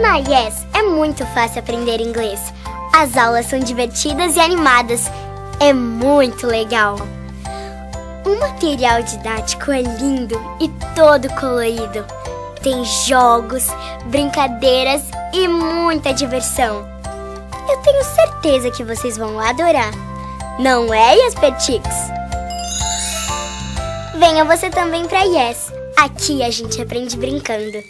Na Yes é muito fácil aprender inglês. As aulas são divertidas e animadas. É muito legal. O material didático é lindo e todo colorido. Tem jogos, brincadeiras e muita diversão. Eu tenho certeza que vocês vão adorar. Não é, Yaspetix? Venha você também para Yes. Aqui a gente aprende brincando.